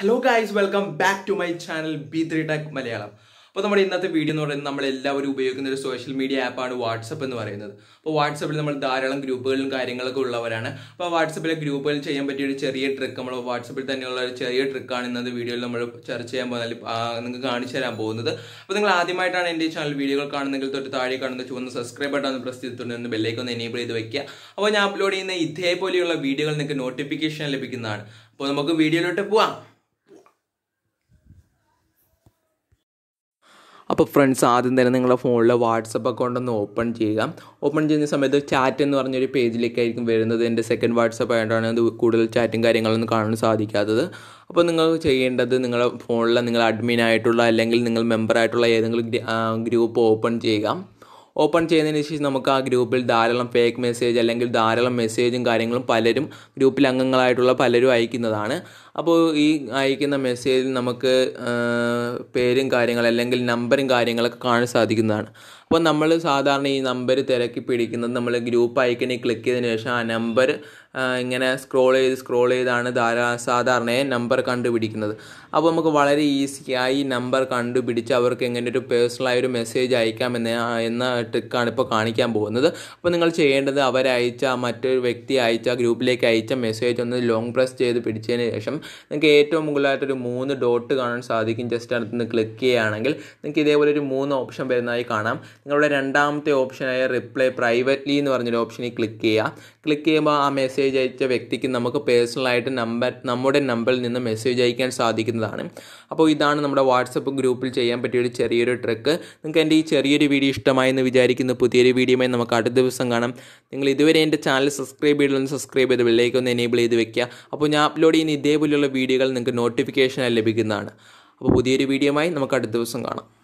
Hello guys welcome back to my channel B three tech Malayalam അപ്പോൾ നമ്മുടെ ഇന്നത്തെ video എന്ന് പറയുന്നത് നമ്മൾ എല്ലാവരും ഉപയോഗിക്കുന്ന ഒരു സോഷ്യൽ മീഡിയ ആപ്പാണ് വാട്സപ്പ് എന്ന് പറയുന്നത്. അപ്പോൾ വാട്സപ്പിൽ നമ്മൾ ധാരാളം ഗ്രൂപ്പുകളും കാര്യങ്ങളൊക്കെ ഉള്ളവരാണ്. അപ്പോൾ വാട്സപ്പിലെ ഗ്രൂപ്പുകൾ ചെയ്യാൻ പറ്റിയ ഒരു ചെറിയ ട്രിക്ക് നമ്മൾ വാട്സപ്പിൽ തന്നെയുള്ള ഒരു ചെറിയ ട്രിക്കാണ് ഇന്നത്തെ വീഡിയോയിൽ നമ്മൾ ചർച്ച ചെയ്യാൻ പോകുന്നത് നിങ്ങൾക്ക് കാണിച്ചു തരാൻ പോകുന്നത്. അപ്പോൾ നിങ്ങൾ ആദ്യമായിട്ടാണ് എന്റെ ചാനൽ വീഡിയോകൾ കാണുന്നെങ്കിൽ തൊട്ട് താഴെ കാണുന്ന ചുവന്ന സബ്സ്ക്രൈബ് ബട്ടൺ ഒന്ന് പ്രസ് ചെയ്തിട്ടുണ്ട്. ബെല്ലേക്ക് ഒന്ന് എനേബിൾ ചെയ്ത് വെക്കുക. അപ്പോൾ ഞാൻ അപ്ലോഡ് ചെയ്യുന്ന ഇതേപോലെയുള്ള വീഡിയോകൾ നിങ്ങൾക്ക് നോട്ടിഫിക്കേഷൻ ലഭിക്കുന്നതാണ്. അപ്പോൾ നമുക്ക് വീഡിയോയിലോട്ട് പോവാം. അപ്പോൾ ഫ്രണ്ട്സ് ആദ്യം തന്നെ നിങ്ങളുടെ ഫോണിലെ വാട്സപ്പ് അക്കൗണ്ട് ഒന്ന് ഓപ്പൺ ചെയ്യുക. ഓപ്പൺ ചെയ്യുന്ന സമയത്ത് ചാറ്റ് എന്ന് പറഞ്ഞൊരു പേജിലേക്കായിരിക്കും വരുന്നത്. എന്റെ സെക്കൻഡ് വാട്സപ്പ് ആയതുകൊണ്ടാണ് അത് കൂടുതൽ ചാറ്റും കാര്യങ്ങളൊന്നും കാണാൻ സാധിക്കാത്തത്. അപ്പോൾ നിങ്ങൾ ചെയ്യേണ്ടത് നിങ്ങളുടെ ഫോണിലെ നിങ്ങൾ അഡ്മിൻ ആയിട്ടുള്ള അല്ലെങ്കിൽ നിങ്ങൾ മെമ്പർ ആയിട്ടുള്ള ഏതെങ്കിലും ഗ്രൂപ്പ് ഓപ്പൺ ചെയ്യുക. ഓപ്പൺ ചെയ്യുന്നതിന് ശേഷം നമുക്ക് ആ ഗ്രൂപ്പിൽ ധാരാളം ഫേക്ക് മെസ്സേജ് അല്ലെങ്കിൽ ധാരാളം മെസ്സേജും കാര്യങ്ങളും പലരും ഗ്രൂപ്പിൽ അംഗങ്ങളായിട്ടുള്ള പലരും അയക്കുന്നതാണ്. അപ്പോൾ ഈ അയക്കുന്ന മെസ്സേജിൽ നമുക്ക് പേരും കാര്യങ്ങൾ അല്ലെങ്കിൽ നമ്പറും കാര്യങ്ങളൊക്കെ കാണാൻ സാധിക്കുന്നതാണ്. അപ്പോൾ നമ്മൾ സാധാരണ ഈ നമ്പർ തിരക്കി പിടിക്കുന്നത് നമ്മൾ ഗ്രൂപ്പ് ഐക്കണിൽ ക്ലിക്ക് ചെയ്തതിന് ശേഷം ആ നമ്പർ ഇങ്ങനെ സ്ക്രോൾ ചെയ്ത് സ്ക്രോൾ ചെയ്താണ് ധാരാ സാധാരണയായി നമ്പർ കണ്ടുപിടിക്കുന്നത്. അപ്പോൾ നമുക്ക് വളരെ ഈസിയായി നമ്പർ കണ്ടുപിടിച്ച് അവർക്ക് എങ്ങനെ ഒരു പേഴ്സണലായ ഒരു മെസ്സേജ് അയക്കാമെന്ന് എന്ന ട്രിക്കാണ് ഇപ്പോൾ കാണിക്കാൻ പോകുന്നത്. അപ്പോൾ നിങ്ങൾ ചെയ്യേണ്ടത് അവരയച്ച മറ്റൊരു വ്യക്തി അയച്ച ഗ്രൂപ്പിലേക്ക് അയച്ച മെസ്സേജ് ഒന്ന് ലോങ് പ്രസ് ചെയ്ത് പിടിച്ചതിന് ശേഷം നിങ്ങൾക്ക് ഏറ്റവും മുകളിലായിട്ടൊരു മൂന്ന് ഡോട്ട് കാണാൻ സാധിക്കും. ജസ്റ്റ് അടുത്ത് നിന്ന് ക്ലിക്ക് ചെയ്യുകയാണെങ്കിൽ നിങ്ങൾക്ക് ഇതേപോലെ ഒരു മൂന്ന് ഓപ്ഷൻ വരുന്നതായി കാണാം. നിങ്ങളുടെ രണ്ടാമത്തെ ഓപ്ഷനായ റിപ്ലൈ പ്രൈവറ്റ്ലി എന്ന് പറഞ്ഞൊരു ഓപ്ഷനിൽ ക്ലിക്ക് ചെയ്യുക. ക്ലിക്ക് ചെയ്യുമ്പോൾ ആ മെസ്സേജ് അയച്ച വ്യക്തിക്ക് നമുക്ക് പേഴ്സണലായിട്ട് നമ്പർ നമ്മുടെ നമ്പറിൽ നിന്ന് മെസ്സേജ് അയക്കാൻ സാധിക്കുന്നതാണ്. അപ്പോൾ ഇതാണ് നമ്മുടെ വാട്സപ്പ് ഗ്രൂപ്പിൽ ചെയ്യാൻ പറ്റിയ ഒരു ചെറിയൊരു ട്രിക്ക് നിങ്ങൾക്ക് എന്റെ ഈ ചെറിയൊരു വീഡിയോ ഇഷ്ടമായി എന്ന് വിചാരിക്കുന്ന. പുതിയൊരു വീഡിയോയുമായി നമുക്ക് അടുത്ത ദിവസം കാണാം. നിങ്ങൾ ഇതുവരെ എന്റെ ചാനൽ സബ്സ്ക്രൈബ് ചെയ്തിട്ടുണ്ടെങ്കിൽ സബ്സ്ക്രൈബ് ചെയ്ത് ബെല്ലേക്ക് ഒന്ന് എനേബിൾ ചെയ്ത് വെക്കുക. അപ്പോൾ ഞാൻ അപ്ലോഡ് ചെയ്യുന്ന ഇതേപോലെയുള്ള വീഡിയോകൾ നിങ്ങൾക്ക് നോട്ടിഫിക്കേഷനായി ലഭിക്കുന്നതാണ്. അപ്പോൾ പുതിയൊരു വീഡിയോയുമായി നമുക്ക് അടുത്ത ദിവസം കാണാം.